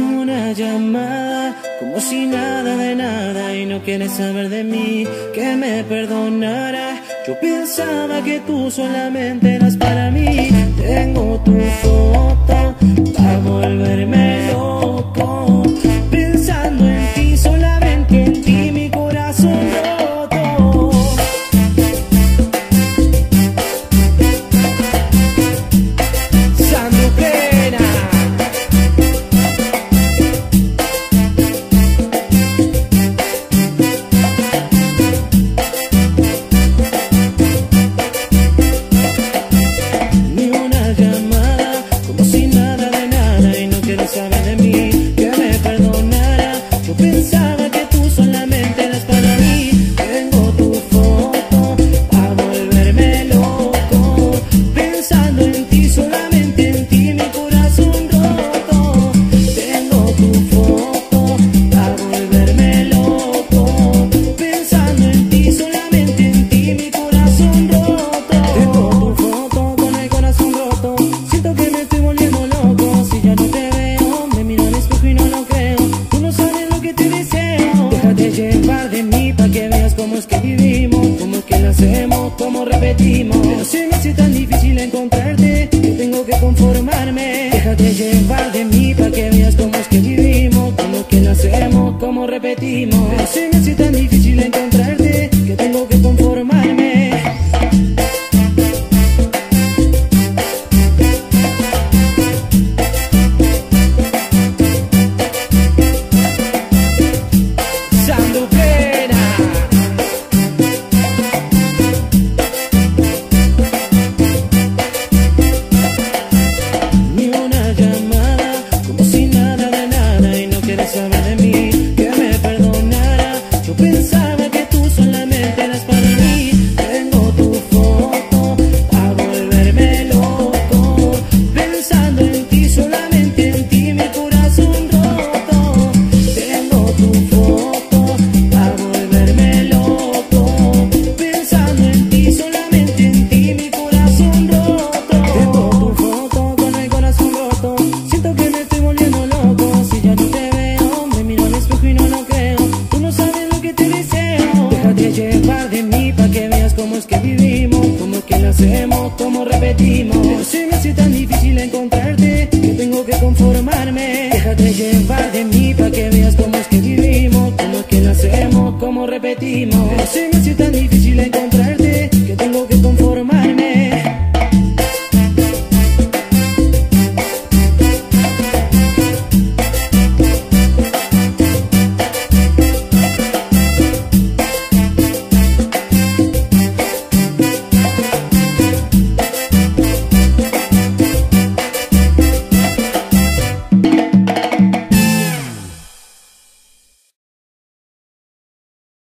una llamada como si nada de nada y no quieres saber de mí que me perdonara. Yo pensaba que tú solamente eras para mí. Tengo tu foto Como repetimos. Se me hace tan difícil